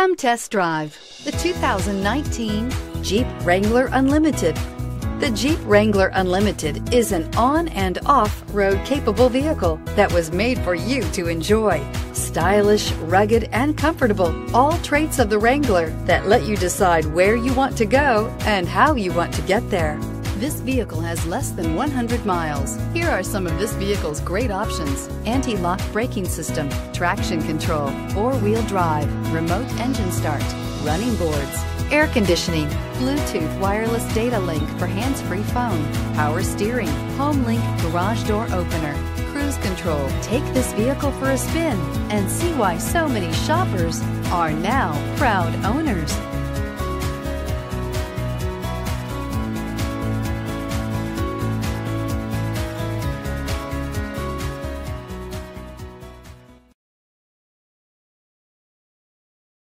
Come test drive the 2019 Jeep Wrangler Unlimited. The Jeep Wrangler Unlimited is an on and off road capable vehicle that was made for you to enjoy. Stylish, rugged, and comfortable, all traits of the Wrangler that let you decide where you want to go and how you want to get there. This vehicle has less than 100 miles. Here are some of this vehicle's great options. Anti-lock braking system, traction control, four-wheel drive, remote engine start, running boards, air conditioning, Bluetooth wireless data link for hands-free phone, power steering, home link garage door opener, cruise control. Take this vehicle for a spin and see why so many shoppers are now proud owners.